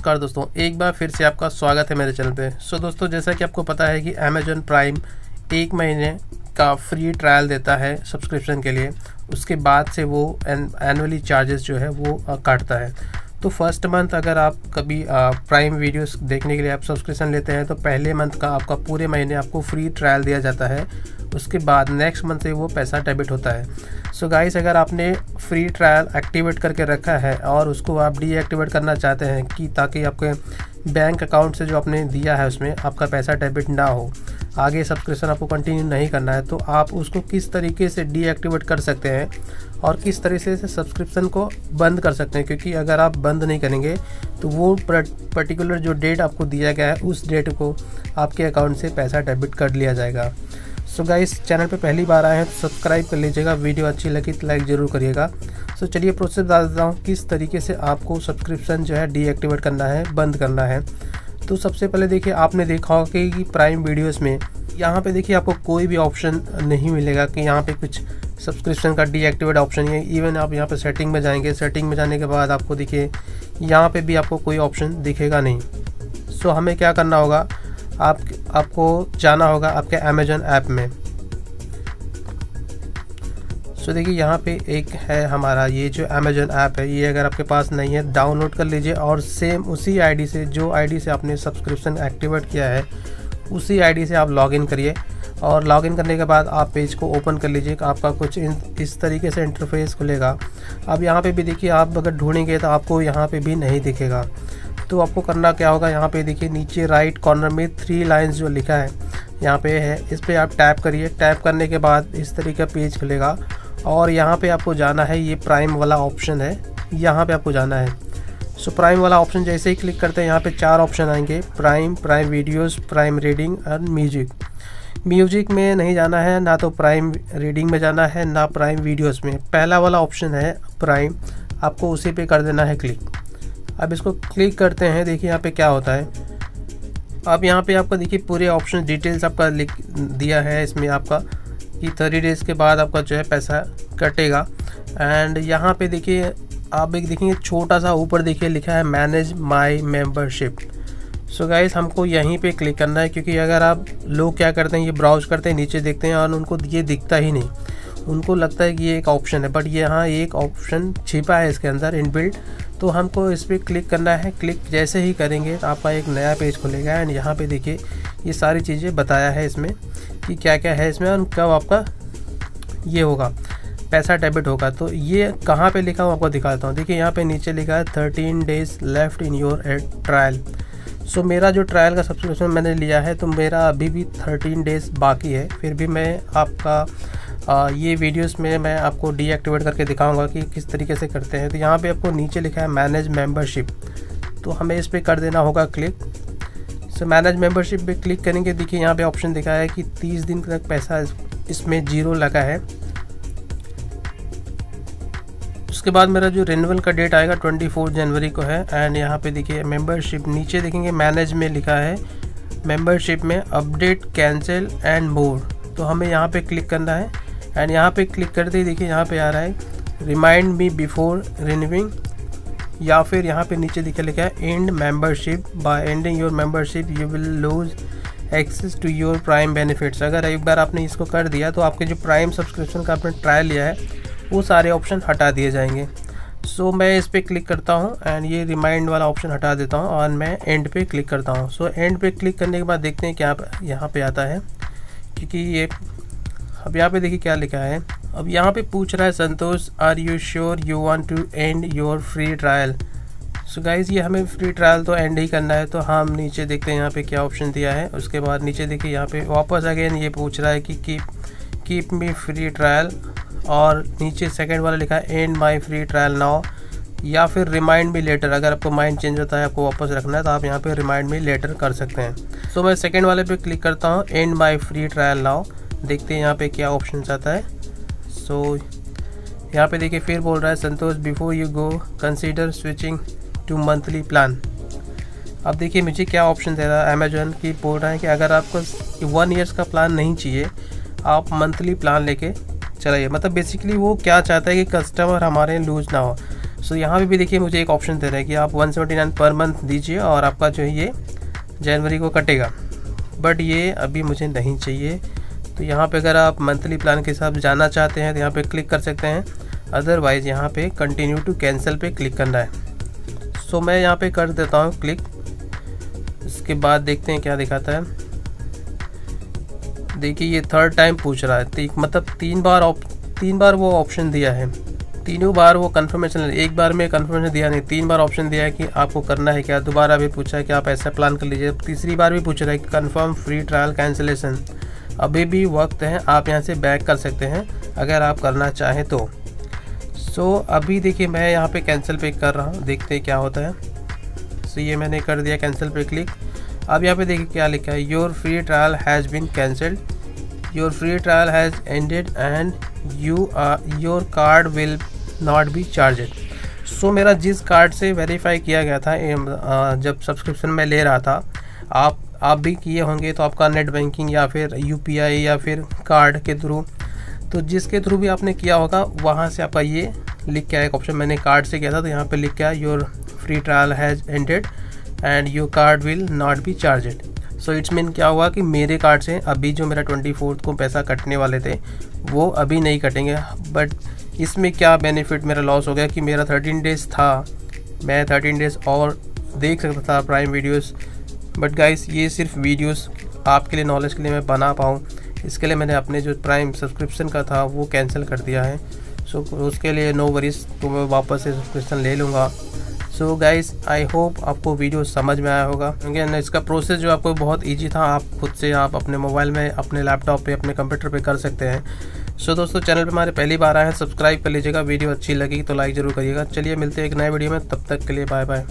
नमस्कार दोस्तों एक बार फिर से आपका स्वागत है मेरे चैनल पे। सो so, दोस्तों जैसा कि आपको पता है कि अमेजोन प्राइम एक महीने का फ्री ट्रायल देता है सब्सक्रिप्शन के लिए। उसके बाद से वो एनुअली चार्जेस जो है वो काटता है। तो फ़र्स्ट मंथ अगर आप कभी प्राइम वीडियोस देखने के लिए आप सब्सक्रिप्शन लेते हैं तो पहले मंथ का आपका पूरे महीने आपको फ्री ट्रायल दिया जाता है। उसके बाद नेक्स्ट मंथ से वो पैसा डेबिट होता है। सो so गाइस अगर आपने फ्री ट्रायल एक्टिवेट करके रखा है और उसको आप डीएक्टिवेट करना चाहते हैं कि ताकि आपके बैंक अकाउंट से जो आपने दिया है उसमें आपका पैसा डेबिट ना हो आगे सब्सक्रिप्शन आपको कंटिन्यू नहीं करना है तो आप उसको किस तरीके से डीएक्टिवेट कर सकते हैं और किस तरीके से सब्सक्रिप्शन को बंद कर सकते हैं? क्योंकि अगर आप बंद नहीं करेंगे तो वो पर्टिकुलर जो डेट आपको दिया गया है, उस डेट को आपके अकाउंट से पैसा डेबिट कर लिया जाएगा। सो गाइस चैनल पे पहली बार आए हैं तो सब्सक्राइब कर लीजिएगा, वीडियो अच्छी लगी तो लाइक ज़रूर करिएगा। सो चलिए प्रोसेस बता देता हूँ, किस तरीके से आपको सब्सक्रिप्शन जो है डीएक्टिवेट करना है, बंद करना है। तो सबसे पहले देखिए, आपने देखा होगा कि प्राइम वीडियोस में यहाँ पे देखिए आपको कोई भी ऑप्शन नहीं मिलेगा कि यहाँ पे कुछ सब्सक्रिप्शन का डीएक्टिवेट ऑप्शन है इवन आप यहाँ पे सेटिंग में जाएँगे। सेटिंग में जाने के बाद आपको देखिए, यहाँ पे भी आपको कोई ऑप्शन दिखेगा नहीं। सो हमें क्या करना होगा? आप, आपको जाना होगा आपके अमेजन ऐप में। सो देखिए, यहाँ पे एक है हमारा, ये जो अमेजोन ऐप है, ये अगर आपके पास नहीं है डाउनलोड कर लीजिए और सेम उसी आईडी से, जो आईडी से आपने सब्सक्रिप्शन एक्टिवेट किया है, उसी आईडी से आप लॉगिन करिए और लॉगिन करने के बाद आप पेज को ओपन कर लीजिए आपका कुछ इस तरीके से इंटरफेस खुलेगा। अब यहाँ पे भी देखिए, आप अगर ढूंढेंगे तो आपको यहाँ पे भी नहीं दिखेगा। तो आपको करना क्या होगा, यहाँ पे देखिए, नीचे राइट कॉर्नर में थ्री लाइंस जो लिखा है, यहाँ पे है, इस पर आप टैप करिए। टैप करने के बाद इस तरीके का पेज खुलेगा। और यहाँ पे आपको जाना है, ये प्राइम वाला ऑप्शन है। यहाँ पे आपको जाना है। सो प्राइम वाला ऑप्शन जैसे ही क्लिक करते हैं, यहाँ पे चार ऑप्शन आएँगे। Prime prime videos prime reading और म्यूज़िक म्यूज़िक में नहीं जाना है, ना तो प्राइम रीडिंग में जाना है, ना प्राइम वीडियोस में। पहला वाला ऑप्शन है प्राइम आपको उसी पे कर देना है क्लिक अब इसको क्लिक करते हैं, देखिए यहाँ पे क्या होता है। अब यहाँ पे आपका देखिए पूरे ऑप्शन डिटेल्स आपका लिख दिया है, इसमें आपका कि थर्टी डेज़ के बाद आपका जो है पैसा कटेगा। एंड यहाँ पे देखिए, आप एक देखेंगे छोटा सा ऊपर देखिए, लिखा है manage my membership so guys हमको यहीं पे क्लिक करना है, क्योंकि अगर आप लोग क्या करते हैं, ये ब्राउज करते हैं, नीचे देखते हैं, और उनको ये दिखता ही नहीं, उनको लगता है कि ये एक ऑप्शन है बट यहाँ एक ऑप्शन छिपा है इसके अंदर इनबिल्ट तो हमको इस पर क्लिक करना है। क्लिक जैसे ही करेंगे तो आपका एक नया पेज खुलेगा। एंड यहाँ पे देखिए, ये सारी चीज़ें बताया है इसमें कि क्या क्या है इसमें और कब आपका ये होगा, पैसा डेबिट होगा। तो ये कहाँ पे लिखा हूँ, आपको दिखाता हूँ। देखिए, यहाँ पे नीचे लिखा है thirteen days left in your trial so मेरा जो ट्रायल का सब्सक्रिप्शन मैंने लिया है तो मेरा अभी भी थर्टीन डेज़ बाकी है। फिर भी मैं आपका आ, ये वीडियोस में मैं आपको डीएक्टिवेट करके दिखाऊँगा कि किस तरीके से करते हैं। तो यहाँ पे आपको नीचे लिखा है मैनेज मेंबरशिप तो हमें इस पर कर देना होगा क्लिक सो मैनेज मेंबरशिप पे क्लिक करेंगे देखिए यहाँ पे ऑप्शन दिखा है कि 30 दिन तक पैसा इसमें ज़ीरो लगा है। उसके बाद मेरा जो रिन्यूअल का डेट आएगा 24 जनवरी को है एंड यहाँ पे देखिए मेंबरशिप नीचे देखेंगे मैनेज में लिखा है मेंबरशिप में अपडेट कैंसिल एंड मोर तो हमें यहाँ पे क्लिक करना है एंड यहाँ पे क्लिक करते ही देखिए यहाँ पे आ रहा है रिमाइंड मी बिफोर रिन्यूइंग या फिर यहाँ पे नीचे दिखे लिखा है end membership by ending your membership you will lose access to your prime benefits अगर एक बार आपने इसको कर दिया तो आपके जो प्राइम सब्सक्रिप्शन का आपने ट्रायल लिया है वो सारे ऑप्शन हटा दिए जाएँगे। सो so, मैं इस पर क्लिक करता हूँ एंड ये रिमाइंड वाला ऑप्शन हटा देता हूँ और मैं एंड पे क्लिक करता हूँ। सो एंड पे क्लिक करने के बाद देखते हैं क्या यहाँ पे आता है। क्योंकि ये अब यहाँ पे देखिए क्या लिखा है। अब यहाँ पे पूछ रहा है Santosh are you sure you want to end your free trial so guys ये हमें फ्री ट्रायल तो एंड ही करना है। तो हम नीचे देखते हैं यहाँ पे क्या ऑप्शन दिया है। उसके बाद नीचे देखिए यहाँ पे वापस अगेन ये पूछ रहा है कि keep keep me free trial और नीचे सेकेंड वाला लिखा है end my free trial now या फिर रिमाइंड मी लेटर अगर आपको माइंड चेंज होता है आपको वापस रखना है तो आप यहाँ पे रिमाइंड मी लेटर कर सकते हैं। सो so, मैं सेकेंड वाले पे क्लिक करता हूँ end my free trial now देखते हैं यहाँ पे क्या ऑप्शन आता है। सो so, यहाँ पे देखिए फिर बोल रहा है Santosh before you go consider switching to monthly plan अब देखिए मुझे क्या ऑप्शन दे रहा है अमेजोन की बोल रहा है कि अगर आपको वन ईयर्स का प्लान नहीं चाहिए आप मंथली प्लान लेके चलाइए। मतलब बेसिकली वो क्या चाहता है कि कस्टमर हमारे लूज ना हो। सो so, यहाँ पे भी देखिए मुझे एक ऑप्शन दे रहा है कि आप 179 पर मंथ दीजिए और आपका जो है ये जनवरी को कटेगा। बट ये अभी मुझे नहीं चाहिए। तो यहाँ पे अगर आप मंथली प्लान के हिसाब जाना चाहते हैं तो यहाँ पे क्लिक कर सकते हैं। अदरवाइज़ यहाँ पे कंटिन्यू टू कैंसिल पे क्लिक करना है। सो so, मैं यहाँ पे कर देता हूँ क्लिक इसके बाद देखते हैं क्या दिखाता है। देखिए ये थर्ड टाइम पूछ रहा है। मतलब तीन बार ऑप तीन बार वो ऑप्शन दिया है। तीनों बार वो कन्फर्मेशन एक बार में कन्फर्मेशन दिया नहीं तीन बार ऑप्शन दिया है कि आपको करना है क्या? दोबारा भी पूछा है कि आप ऐसा प्लान कर लीजिए। तीसरी बार भी पूछ रहा है कि कन्फर्म फ्री ट्रायल कैंसिलेशन अभी भी वक्त है आप यहाँ से बैक कर सकते हैं अगर आप करना चाहें तो। सो so, अभी देखिए मैं यहाँ पे कैंसिल पे कर रहा हूँ। देखते हैं क्या होता है। सो so, ये मैंने कर दिया कैंसिल पे क्लिक अब यहाँ पे देखिए क्या लिखा है। Your free trial has been cancelled your free trial has ended and you your card will not be charged so मेरा जिस कार्ड से वेरीफाई किया गया था जब सब्सक्रिप्शन में ले रहा था, आप आप भी किए होंगे तो आपका नेट बैंकिंग या फिर यूपीआई या फिर कार्ड के थ्रू तो जिसके थ्रू भी आपने किया होगा, वहाँ से आपका ये लिख के आया एक ऑप्शन मैंने कार्ड से किया था तो यहाँ पे लिख के आया your free trial has ended and your card will not be charged so it's mean क्या हुआ कि मेरे कार्ड से अभी जो मेरा ट्वेंटी फोर्थ को पैसा कटने वाले थे वो अभी नहीं कटेंगे। बट इसमें क्या बेनिफिट मेरा लॉस हो गया कि मेरा थर्टीन डेज़ था। मैं थर्टीन डेज़ और देख सकता था प्राइम वीडियोस बट गाइस ये सिर्फ़ वीडियोस आपके लिए नॉलेज के लिए मैं बना पाऊँ। इसके लिए मैंने अपने जो प्राइम सब्सक्रिप्शन का था वो कैंसिल कर दिया है। सो so, उसके लिए नो वरीज तो मैं वापस से सब्सक्रिप्शन ले लूँगा। सो गाइस आई होप आपको वीडियो समझ में आया होगा। क्योंकि इसका प्रोसेस जो आपको बहुत ईजी था आप खुद से आप अपने मोबाइल में अपने लैपटॉप पे अपने कंप्यूटर पे कर सकते हैं। सो so, दोस्तों चैनल पे हमारे पहली बार आए हैं सब्सक्राइब कर लीजिएगा। वीडियो अच्छी लगी तो लाइक ज़रूर करिएगा। चलिए मिलते हैं एक नए वीडियो में तब तक के लिए बाय बाय